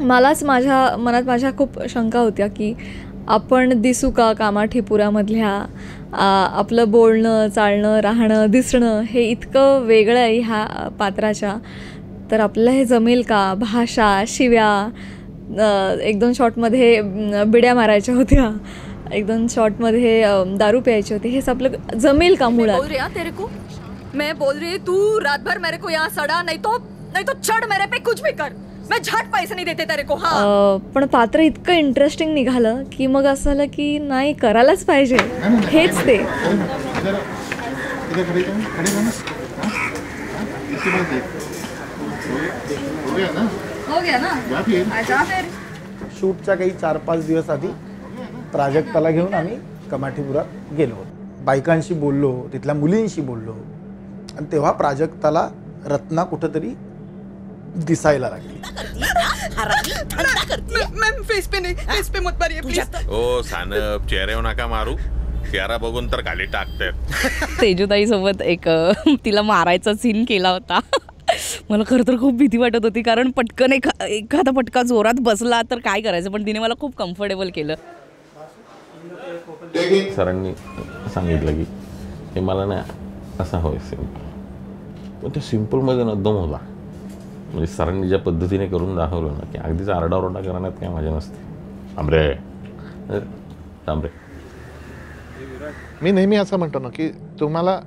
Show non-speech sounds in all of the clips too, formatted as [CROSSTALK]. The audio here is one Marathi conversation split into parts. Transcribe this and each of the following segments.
मलाच माझ्या मनात माझ्या खूप शंका होत्या की आपण दिसू का कामाठीपुरामधल्या आ, आपलं बोलणं चालणं राहणं दिसणं हे इतकं वेगळं आहे ह्या पात्राच्या. तर आपल्याला हे जमेल का? भाषा शिव्या एक दोन शॉटमध्ये बिड्या मारायच्या होत्या. एक दोन शॉटमध्ये दारू प्यायची होती. हेच आपलं जमेल का मुळात? तेरे को? मैं बोल रही तू रात भर मेरे को यहाँ सड़ा नहीं तो नहीं तो चढ़ मेरे पे कुछ भी कर. मैं झट पैसे नहीं देते तेरे को हाँ। पण पात्र इतकं इंटरेस्टिंग निघालं की मग असं झालं की नाही करायलाच पाहिजे. हेच ते. हाँ? हाँ? इसके बाद देख हो गया ना? हो गया ना या फिर। आजा फिर शूटच्या काही चार पाच दिवस आधी प्राजक्ताला घेऊन आम्ही कमाठीपुरात गेलो होतो. बायकांशी बोललो तिथल्या मुलींशी बोललो. आणि तेव्हा प्राजक्ताला रत्ना कुठंतरी दिसायला लागली. मैं मैं फेस पे नहीं. फेस पे मत मारिए प्लीज ओ सानप चेहऱ्यावर नका मारू. चेहरा बघून तर खाली टाकतात. तेजूताई सोबत एक तिला मारायचा सीन केला होता. मला खरं तर खूप भीती वाटत होती कारण पटकन एखा एखादा पटका जोरात बसला तर काय करायचं? पण तिने मला खूप कम्फर्टेबल केलं. सरांनी सांगितलं की हे मला नाही असा हवं सिंपल पण त्या सिम्पलमध्ये ना दम होता म्हणजे सरांनी ज्या पद्धतीने करून दाखवलं ना की अगदीच आरडाओरडा करण्यात काय मजा नसते. आंबरे. आंबरे. मी नेहमी असं म्हणतो ना की तुम्हाला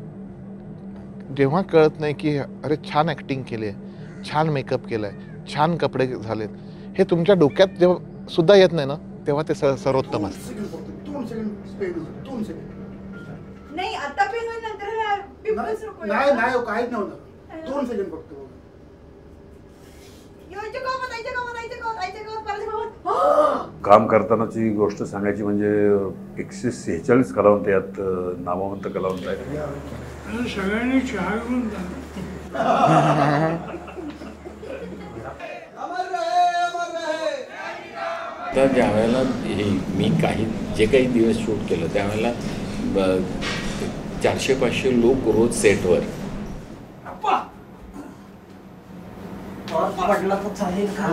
जेव्हा कळत नाही की अरे छान ॲक्टिंग केली आहे छान मेकअप केलं आहे छान कपडे झालेत हे तुमच्या डोक्यात जेव्हा सुद्धा येत नाही ना तेव्हा ते स सर्वोत्तम असतं. [GASPS] काम करतानाची गोष्ट सांगायची म्हणजे एकशे सेहेचाळीस कलावंत यात नामवंत कलावंत आहेत. सगळ्यांनी चहा तर ज्यावेळेला हे मी काही जे काही दिवस शूट केलं त्यावेळेला चारशे पाचशे लोक रोज सेटवर. पडला तर चालेल का?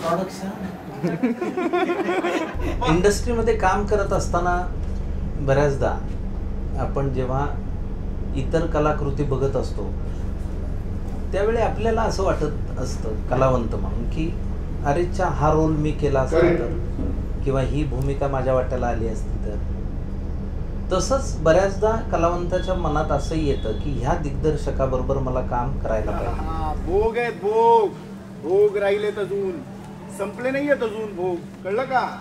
प्रॉडक्टचा इंडस्ट्रीमध्ये [LAUGHS] काम करत असताना बऱ्याचदा आपण जेव्हा इतर कलाकृती बघत असतो त्यावेळी आपल्याला असं वाटत असतं कलावंत म्हणून की अरेच्या हा रोल मी केला असता तर किंवा ही भूमिका माझ्या वाट्याला आली असती तर. तसंच बऱ्याचदा कलावंताच्या मनात असं येतं की ह्या दिग्दर्शकाबरोबर मला काम करायला पाहिजे. भोग आहेत भोग. भोग राहिलेत अजून. संपले नाहीयेत अजून भोग. कळलं का?